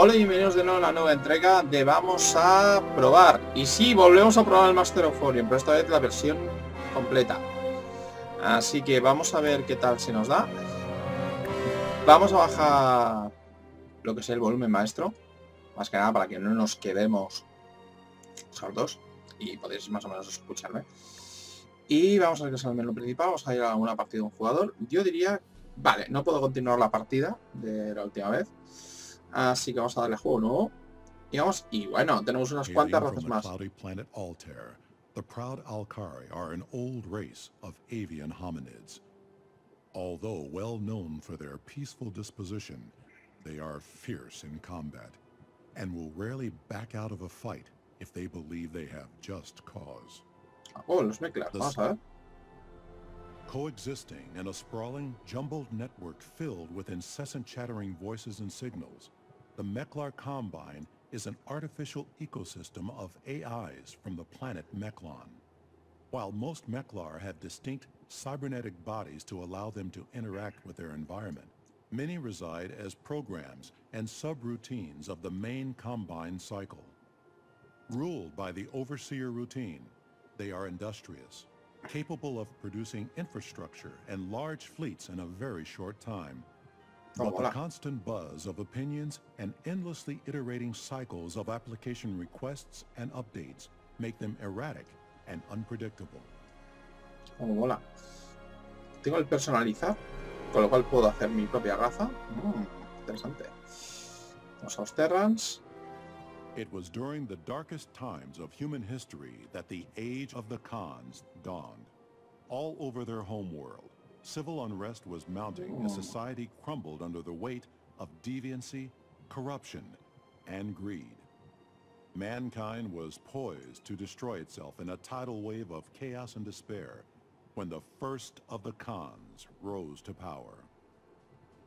Hola y bienvenidos de nuevo a la nueva entrega de Vamos a probar. Y sí, volvemos a probar el Master of Orion, pero esta vez la versión completa. Así que vamos a ver qué tal se nos da. Vamos a bajar lo que es el volumen maestro. Más que nada para que no nos quedemos sordos y podéis más o menos escucharme. Y vamos a es el menú principal. Vamos a ir a una partida de un jugador. Yo diría, vale, no puedo continuar la partida de la última vez. Así que vamos a darle juego nuevo. Y vamos, y bueno, tenemos unas cuantas razas más. The proud Alkari are an old race of avian hominids. Although well known for their peaceful disposition, they are fierce in combat and will rarely back out of a fight if they believe they have just cause. Oh, los mezclas, vamos a ver. Coexisting in a sprawling, jumbled network filled with incessant chattering voices and signals, the Meklar Combine is an artificial ecosystem of AIs from the planet Meklon. While most Meklar have distinct cybernetic bodies to allow them to interact with their environment, many reside as programs and subroutines of the main Combine cycle. Ruled by the Overseer routine, they are industrious, capable of producing infrastructure and large fleets in a very short time. But the constant buzz of opinions and endlessly iterating cycles of application requests and updates make them erratic and unpredictable. Oh, hola. Tengo el personalizar, con lo cual puedo hacer mi propia raza. Mm, interesante. Vamos a los Terrans. It was during the darkest times of human history that the Age of the Khans dawned. All over their homeworld, civil unrest was mounting as hmm. society crumbled under the weight of deviancy, corruption, and greed. Mankind was poised to destroy itself in a tidal wave of chaos and despair when the first of the Khans rose to power.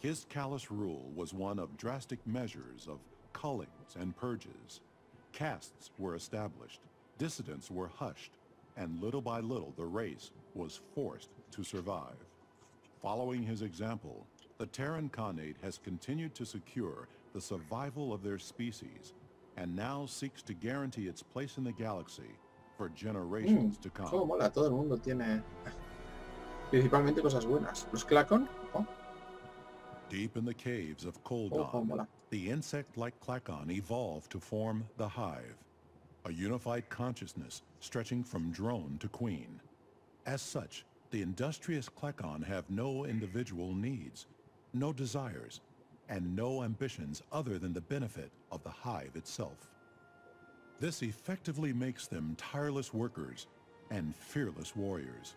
His callous rule was one of drastic measures of cullings and purges. Castes were established, dissidents were hushed, and little by little the race was forced to survive. Following his example, the Terran Khanate has continued to secure the survival of their species and now seeks to guarantee its place in the galaxy for generations Mm, to come. cómo mola, todo el mundo tiene principalmente cosas buenas. Los Clacon, oh, Deep in the caves of oh, Koldon, mola. the insect-like Klakon evolved to form the Hive, a unified consciousness stretching from drone to queen. As such, the industrious Klakon have no individual needs, no desires, and no ambitions other than the benefit of the hive itself. This effectively makes them tireless workers and fearless warriors,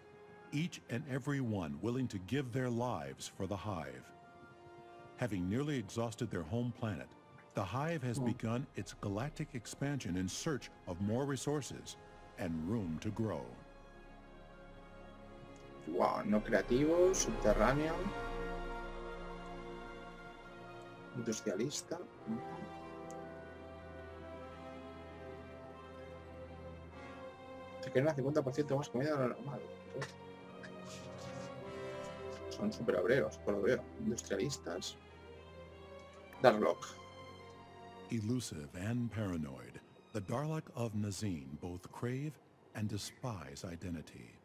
each and every one willing to give their lives for the hive. Having nearly exhausted their home planet, the Hive has hmm. begun its galactic expansion in search of more resources and room to grow. Wow, no creativo, subterráneo. Industrialista. Se queda un 50% más comida de lo normal. Son super obreros, por lo veo. Industrialistas. Darlock. Elusive and paranoid, the Darlok of Nazin both crave and despise identity.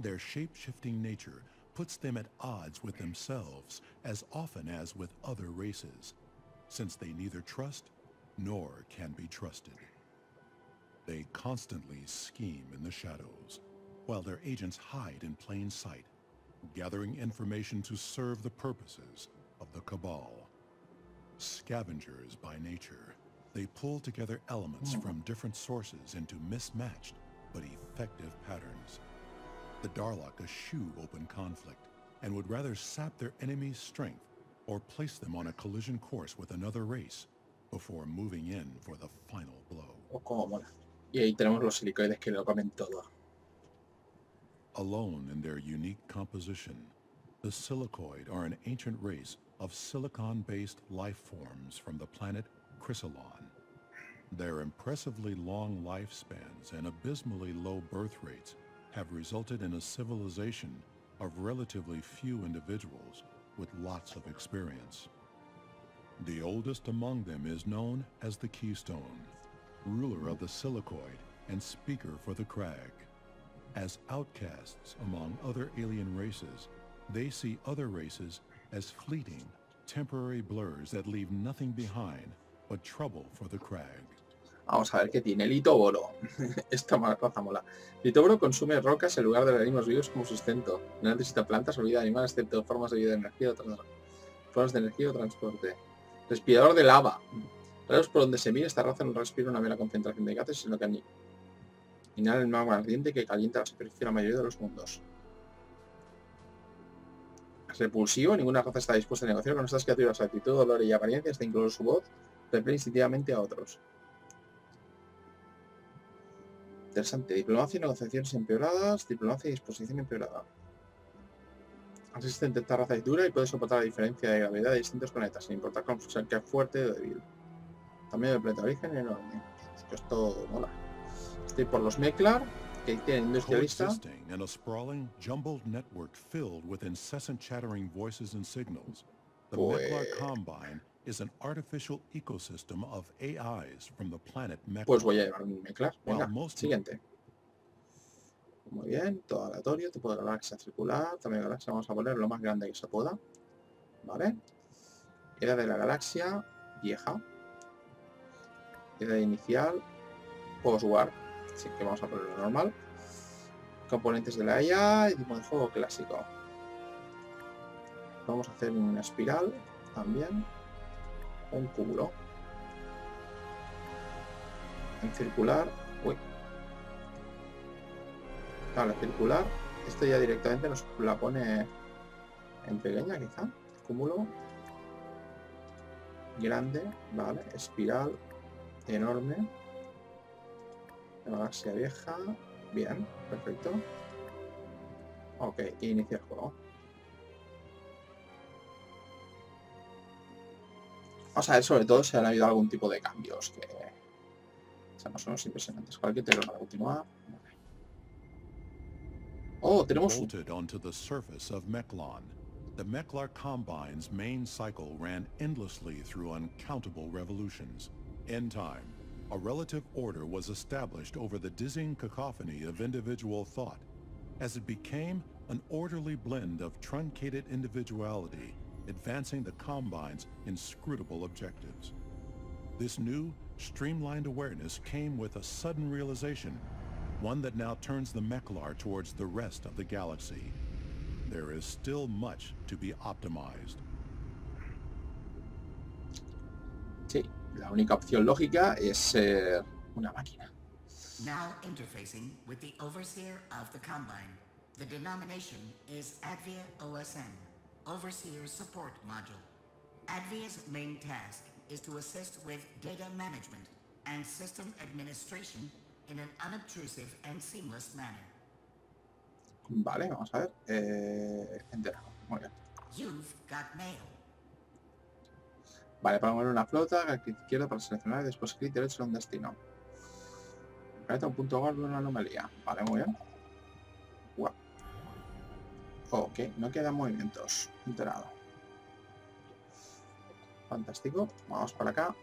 Their shape-shifting nature puts them at odds with themselves as often as with other races, since they neither trust nor can be trusted. They constantly scheme in the shadows, while their agents hide in plain sight, gathering information to serve the purposes of the Cabal. Scavengers by nature, they pull together elements hmm. from different sources into mismatched but effective patterns. The Darlok eschew open conflict and would rather sap their enemy's strength or place them on a collision course with another race before moving in for the final blow. Oh, cómo mola. Y ahí tenemos los helicoides que lo comen todo. Alone in their unique composition, the Silicoid are an ancient race of silicon-based life forms from the planet Chrysalon. Their impressively long lifespans and abysmally low birth rates have resulted in a civilization of relatively few individuals with lots of experience. The oldest among them is known as the Keystone, ruler of the Silicoid and speaker for the Crag. As outcasts among other alien races, they see other races as fleeting, temporary blurs that leave nothing behind but trouble for the Crag. Vamos a ver qué tiene. Litoboro. Esta raza mola. Litoboro consume rocas en lugar de organismos vivos como sustento. No necesita plantas o vida animal, excepto formas de vida de energía o formas de energía o transporte. Respirador de lava. Claro, por donde se mire, esta raza no respira una mera concentración de gases, sino que ni inhala el magma ardiente que calienta la superficie de la mayoría de los mundos. repulsivo, ninguna raza está dispuesta a negociar con estas criaturas. Actitud, dolor y apariencia, hasta incluso su voz, repele instintivamente a otros. Interesante. Diplomacia y negociaciones empeoradas. Diplomacia y disposición empeorada. Resistente esta raza es dura y puede soportar la diferencia de gravedad de distintos planetas, sin importar ser que fuerte o débil. También el planeta origen enorme. Que esto mola. Estoy por los Meklar, que tienen industrialista. in a sprawling, jumbled network filled with incessant chattering voices and signals. The Meklar Combine is an artificial ecosystem of AIs from the planet Meklar. Pues voy a llevar un Meklar. Venga, siguiente. Muy bien, todo aleatorio, tipo de galaxia circular, también galaxia, vamos a poner lo más grande que se pueda. ¿Vale? Era de la galaxia vieja. Era inicial, post-war, así que vamos a ponerlo normal. Componentes de la IA y tipo de juego clásico. Vamos a hacer una espiral también. Un cúmulo. En circular. Uy. Circular. Esto ya directamente nos la pone en pequeña quizá. Cúmulo. Grande. Vale. Espiral. Enorme. Galaxia vieja. Bien, perfecto. Ok, inicia juego. Vamos a ver sobre todo si han habido algún tipo de cambios que seamos unos impresionantes. Cualquier para continuar. Oh, tenemos... Onto the surface of Meklon. The Meklar Combine's main cycle ran endlessly through uncountable revolutions. In time, a relative order was established over the dizzying cacophony of individual thought, as it became an orderly blend of truncated individuality, advancing the Combine's inscrutable objectives. This new, streamlined awareness came with a sudden realization, one that now turns the Meklar towards the rest of the galaxy. There is still much to be optimized. Sí, la única opción lógica es ser una máquina. Now interfacing with the overseer of the Combine. The denomination is Advia OSM, Overseer Support Module. Advia's main task is to assist with data management and system administration in an unobtrusive and seamless manner. Vale, vamos a ver. Eh, enterado. Muy bien. You've got mail. Vale, para mover una flota, clic izquierdo para seleccionar y después clic derecho a un destino. Planeta un punto gordo, una anomalía. Vale, muy bien. Ok, no quedan movimientos. Enterado. Fantástico. Vamos para acá.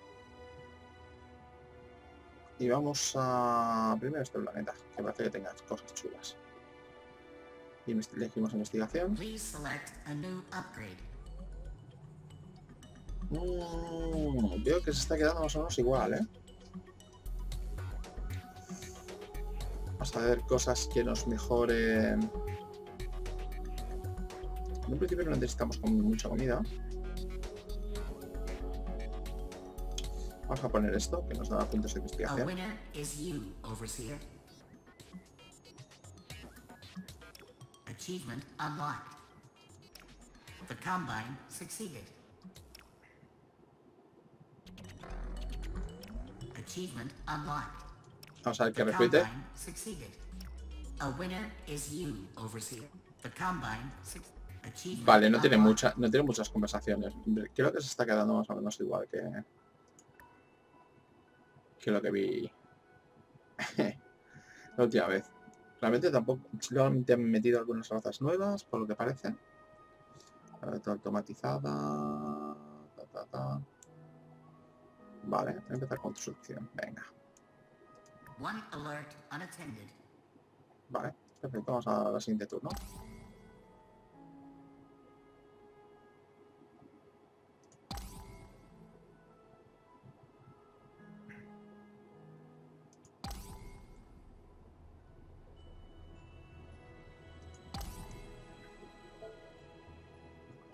Y vamos a... Primero este planeta, que parece que tenga cosas chulas. Y elegimos investigación. Mm, veo que se está quedando más o menos igual, ¿eh? Vamos a ver cosas que nos mejoren. En un principio no necesitamos con mucha comida. Vamos a poner esto, que nos da puntos de investigación. Achievement unlocked. The Combine succeeded. Achievement unlocked. Vamos a ver The repite. Succeeded. A winner is you, Overseer. The Combine suc- Achievement Vale, no tiene mucha, no tiene muchas conversaciones. Creo que se está quedando más o menos igual que que lo que vi la última vez. Realmente tampoco solamente han metido algunas razas nuevas, por lo que parece. Automatizada. ta, ta, ta. Vale, empezar construcción. Venga. Vale, perfecto. Vamos a la siguiente turno.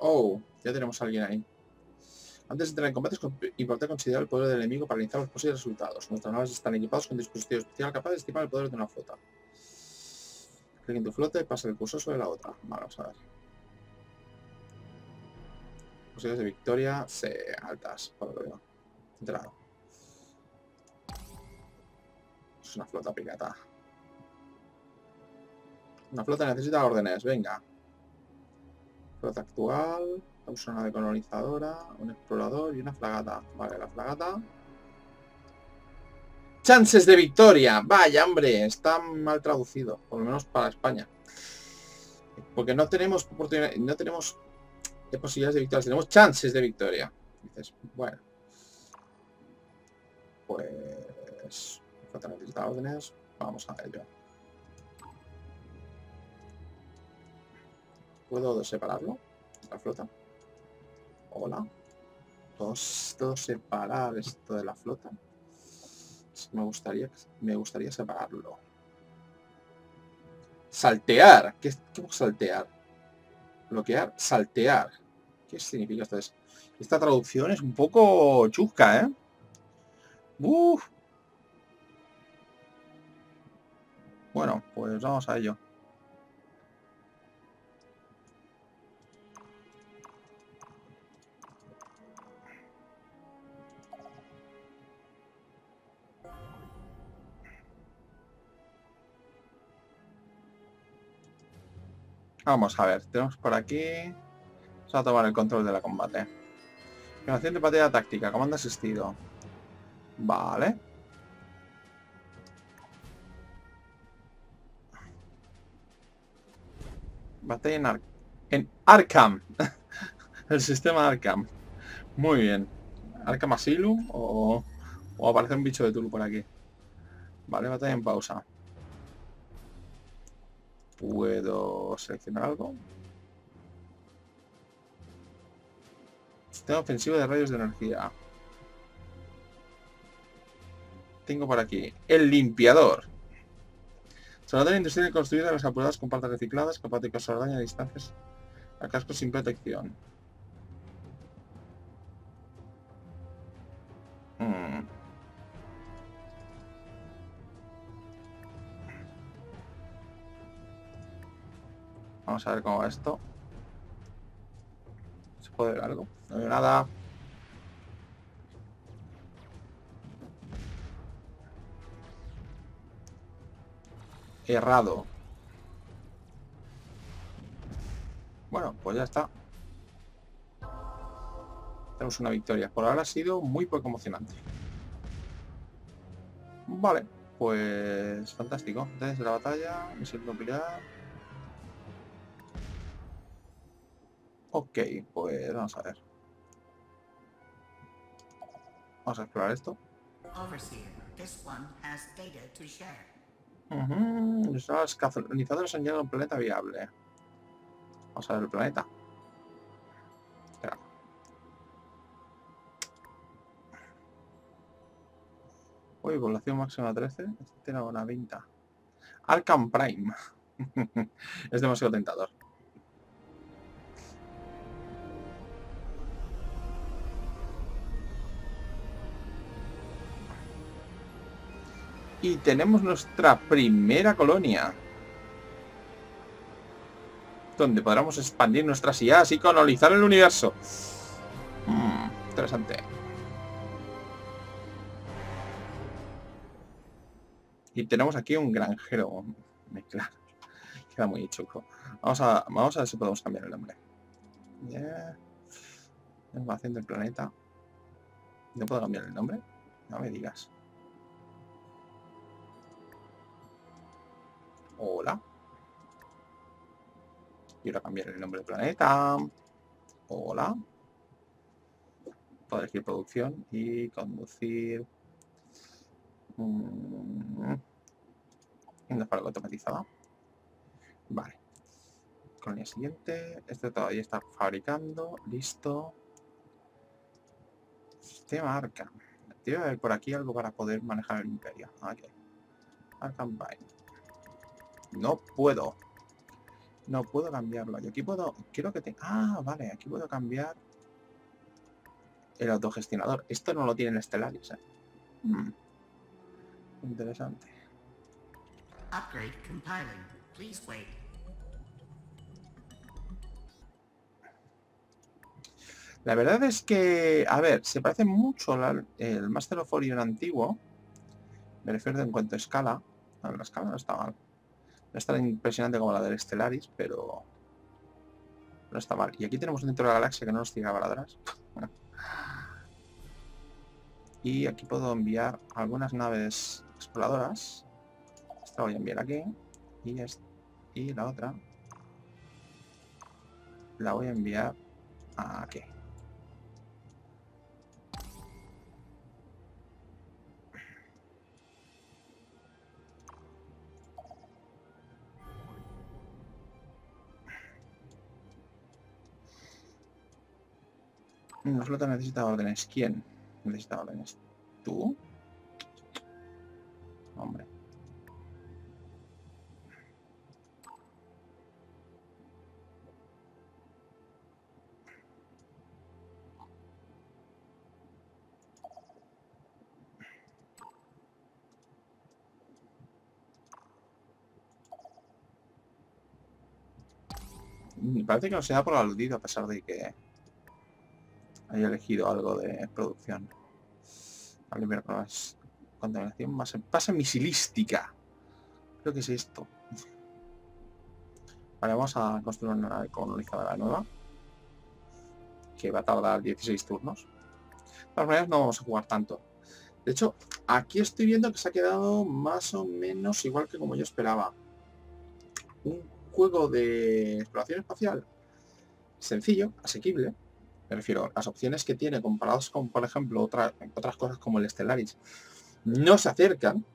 Oh, ya tenemos a alguien ahí. Antes de entrar en combate es importante considerar el poder del enemigo para analizar los posibles resultados. Nuestras naves están equipadas con dispositivo especial capaz de estimar el poder de una flota. Clic en tu flota pasa el cursor sobre la otra. Vale, vamos a ver. Posibilidades de victoria, se altas, por lo. Enterado. Es una flota pirata. Una flota necesita órdenes, venga. Flota actual, tenemos una nave colonizadora, un explorador y una fragata. Vale, la fragata. Chances de victoria. Vaya, hombre, está mal traducido, por lo menos para España. Porque no tenemos oportunidad, no tenemos posibilidades de victoria, tenemos chances de victoria. Dices, bueno. Pues necesita órdenes, vamos a ello. ¿Puedo separarlo? La flota. Hola. ¿Puedo, separar esto de la flota? Me gustaría, me gustaría separarlo. Saltear. ¿Qué, qué saltear? Bloquear, saltear. ¿Qué significa esto? Es- Esta traducción es un poco chusca, ¿eh? Uf. Bueno, pues vamos a ello. Vamos a ver, tenemos por aquí... Vamos a tomar el control de la combate. Generación de batalla táctica, comando asistido. Vale. Batalla en, Ar en Arkham. el sistema Arkham. Muy bien. Arkham Asylum o, o aparece un bicho de Tulu por aquí. Vale, batalla en pausa. ¿Puedo seleccionar algo? Sistema ofensivo de rayos de energía. Tengo por aquí el limpiador. Sonadora industrial construida en las apuradas con partes recicladas, capaz de causar daño a distancias a cascos sin protección. Vamos a ver cómo va esto. ¿Se puede ver algo? No veo nada. Errado. Bueno, pues ya está. Tenemos una victoria. Por ahora ha sido muy poco emocionante. Vale, pues fantástico. Desde la batalla, misil nuclear. Ok, pues vamos a ver. Vamos a explorar esto. Ujú, Los colonizadores han llegado a un planeta viable. Vamos a ver el planeta. Espera. Uy, población máxima 13. Este tiene una 20. Arkham Prime. es demasiado tentador. Y tenemos nuestra primera colonia. Donde podremos expandir nuestras IAs y colonizar el universo. Mm, interesante. Y tenemos aquí un granjero. Mezclar. Queda muy chuco. Vamos a, vamos a ver si podemos cambiar el nombre. Yeah. Del planeta. ¿No puedo cambiar el nombre? No me digas. Hola. Quiero cambiar el nombre del planeta. Hola. puedo elegir producción y conducir mm, una para automatizada. Vale. Con el siguiente, este todavía está fabricando, listo. Sistema. Tiene que haber por aquí algo para poder manejar el imperio. Aquí. Arkham No puedo. No puedo cambiarlo. Y aquí puedo... Quiero que te... Ah, vale. Aquí puedo cambiar el autogestionador. Esto no lo tiene el Stellaris, ¿eh? Hmm. Interesante. Upgrade compiling. Please wait. La verdad es que, a ver, se parece mucho el Master of Orion antiguo. Me refiero en cuanto a escala. A ver, la escala no está mal. No es tan impresionante como la del Stellaris, pero no está mal. Y aquí tenemos un dentro de la galaxia que no nos tira baladeras. y aquí puedo enviar algunas naves exploradoras. Esta voy a enviar aquí. Y, y la otra la voy a enviar aquí. Una flota necesita órdenes. ¿Quién necesita órdenes? ¿Tú? Hombre. Me parece que no se da por aludido a pesar de que haya elegido algo de producción. Vale, mira, más contaminación, más pasa misilística. Creo que es esto. Vale, vamos a construir una nueva. Que va a tardar 16 turnos. De todas no vamos a jugar tanto. De hecho, aquí estoy viendo que se ha quedado más o menos igual que como yo esperaba. Un juego de exploración espacial sencillo, asequible, me refiero, las opciones que tiene comparados con, por ejemplo, otras otras cosas como el Stellaris, no se acercan.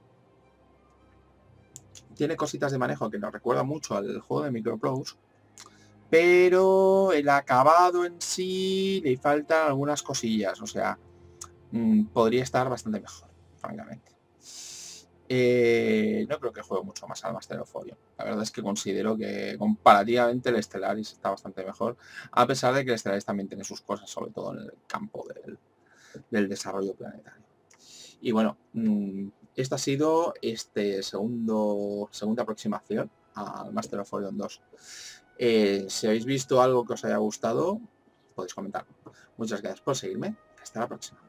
Tiene cositas de manejo que nos recuerda mucho al juego de Microprose, pero el acabado en sí le faltan algunas cosillas, o sea, mm, podría estar bastante mejor, francamente. Eh, no creo que juegue mucho más al Master of Orion. La verdad es que considero que comparativamente el Stellaris está bastante mejor, a pesar de que el Stellaris también tiene sus cosas, sobre todo en el campo del, desarrollo planetario. Y bueno, mm, esta ha sido este segundo segunda aproximación al Master of Orion 2. Eh, si habéis visto algo que os haya gustado, podéis comentar. Muchas gracias por seguirme. Hasta la próxima.